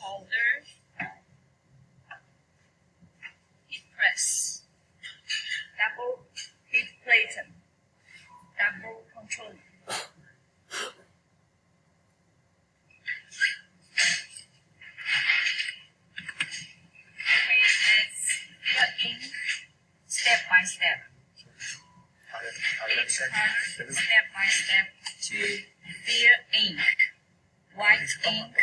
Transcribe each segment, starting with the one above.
holder, hip press, double hip platen, double control. Okay, let's fill in step by step. Each color step by step to fill ink, white ink.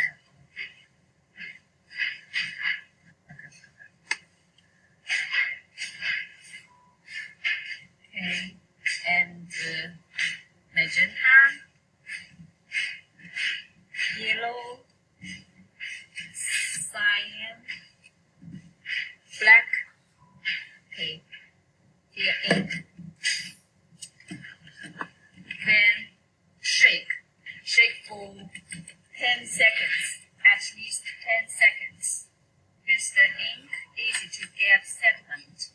10 seconds, at least 10 seconds. Is the ink, easy to get settlement.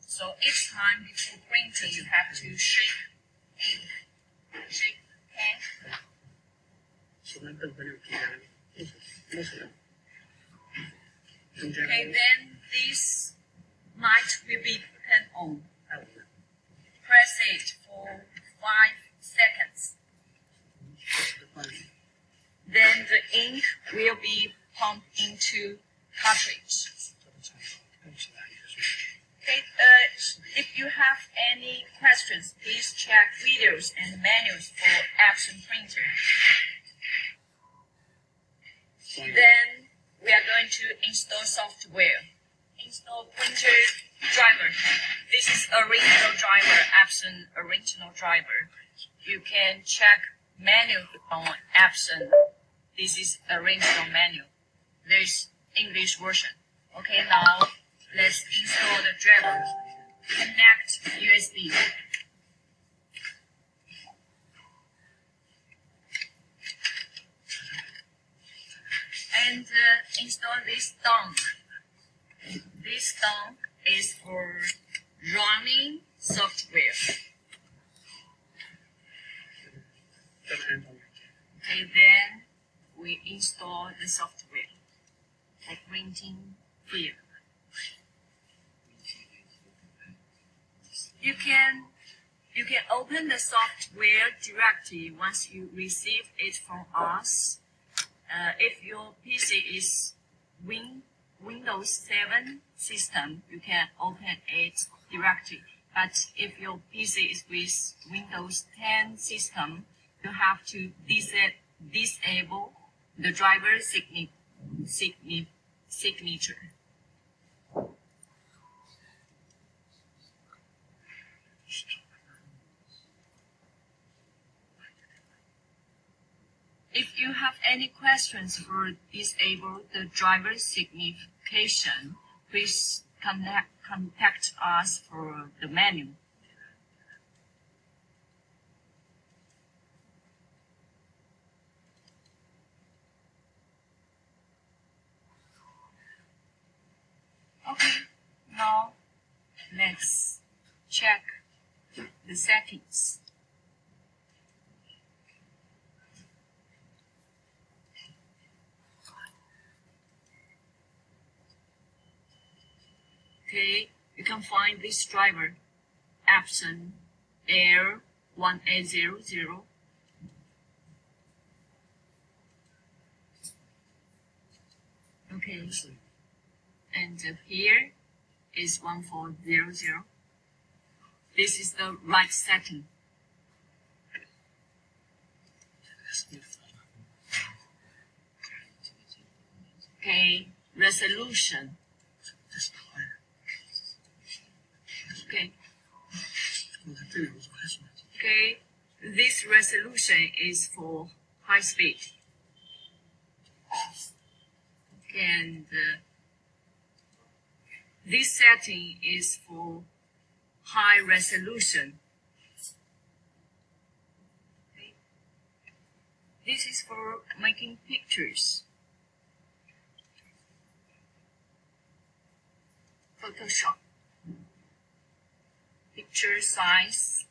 So each time before printing, you have to shake ink, shake pen. Okay, then this light will be turned on. Press it for 5 seconds ink will be pumped into cartridge. Okay, uh, if you have any questions, please check videos and manuals for Epson printer. Then we are going to install software. Install printer driver. This is original driver, Epson original driver. You can check manual on Epson this is a ringtone menu. There's English version. Okay, now let's install the driver. Connect USB. And uh, install this donk. This donk is for running software. Okay, then we install the software for printing film. You can you can open the software directly once you receive it from us. Uh, if your PC is Win Windows 7 system, you can open it directly. But if your PC is with Windows 10 system, you have to disa- disable the driver's signi- signi- signature. If you have any questions for disable the driver's signification, please contact, contact us for the menu. Okay, now let's check the settings. Okay, you can find this driver, Epson Air 1800. Okay, and here is 1400. This is the right setting. Okay, resolution. Okay. Okay, this resolution is for high speed. And uh, this setting is for high resolution. This is for making pictures. Photoshop. Picture size.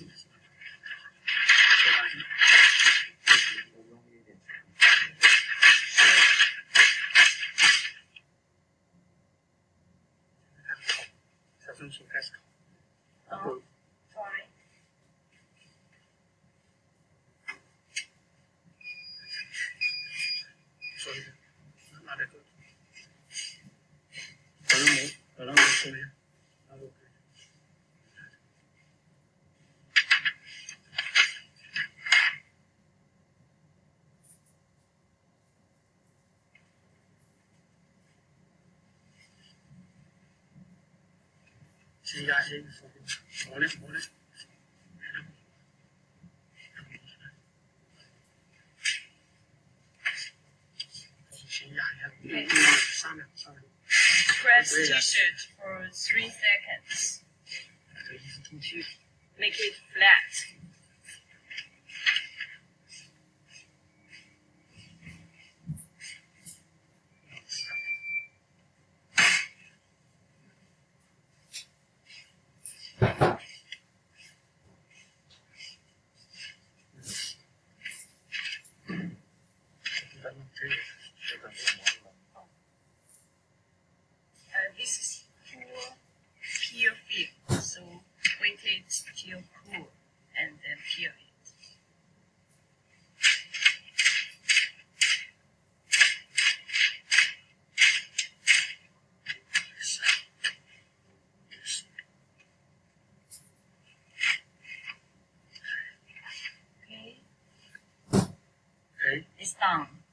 Merci. CIA solid money. Press T-shirt for three seconds. Make it flat. Estão.